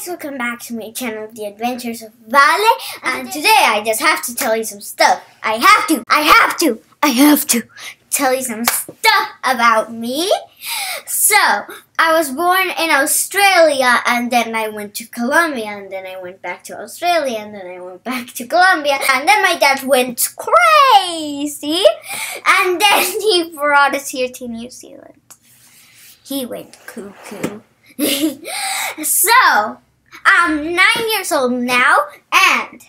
guys, welcome back to my channel, The Adventures of Vale. And today I just have to tell you some stuff. I have to, I have to, I have to tell you some stuff about me. So, I was born in Australia and then I went to Colombia and then I went back to Australia and then I went back to Colombia and then my dad went crazy and then he brought us here to New Zealand. He went cuckoo. so, I'm nine years old now, and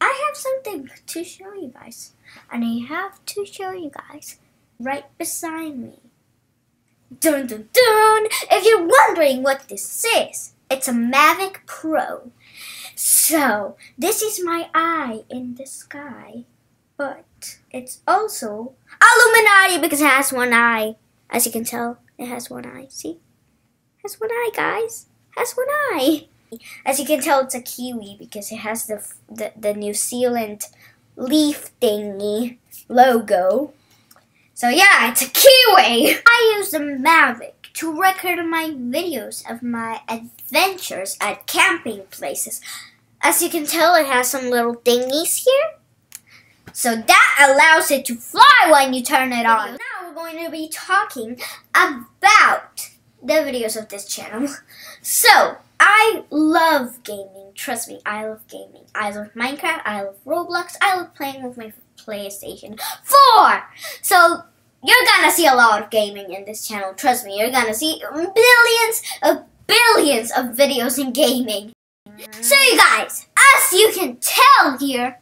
I have something to show you guys. And I have to show you guys right beside me. Dun dun dun! If you're wondering what this is, it's a Mavic Pro. So, this is my eye in the sky, but it's also Illuminati because it has one eye. As you can tell, it has one eye. See? Has one eye, guys. Has one eye. As you can tell, it's a kiwi because it has the, the, the New Zealand leaf thingy logo. So yeah, it's a kiwi! I use the Mavic to record my videos of my adventures at camping places. As you can tell, it has some little thingies here. So that allows it to fly when you turn it on. Now we're going to be talking about the videos of this channel. So, I love gaming. Trust me, I love gaming. I love Minecraft, I love Roblox, I love playing with my PlayStation 4! So, you're gonna see a lot of gaming in this channel. Trust me, you're gonna see billions of billions of videos in gaming. So you guys, as you can tell here,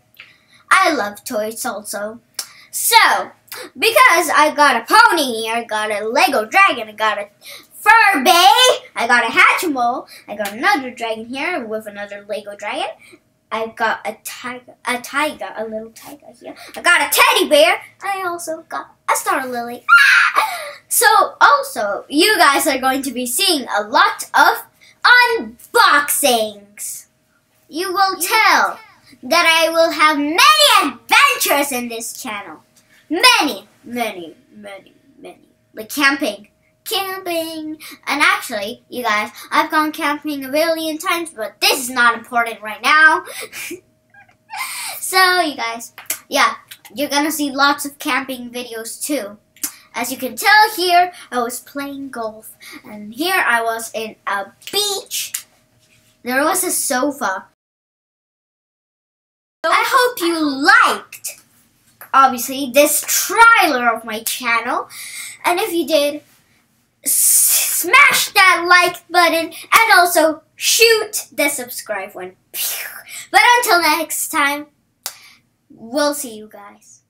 I love toys also. So, because I got a pony here, I got a Lego dragon, I got a Furby, I got a Hatchimal, I got another dragon here with another Lego dragon. I got a tiger, a tiger, a little tiger here. I got a teddy bear. I also got a star lily. Ah! So also, you guys are going to be seeing a lot of unboxings. You will tell that I will have many adventures in this channel. Many, many, many, many. Like camping. Camping. And actually, you guys, I've gone camping a billion times, but this is not important right now. so, you guys, yeah, you're gonna see lots of camping videos too. As you can tell here, I was playing golf. And here I was in a beach. There was a sofa. I hope you liked, obviously, this trailer of my channel. And if you did, smash that like button and also shoot the subscribe one. But until next time, we'll see you guys.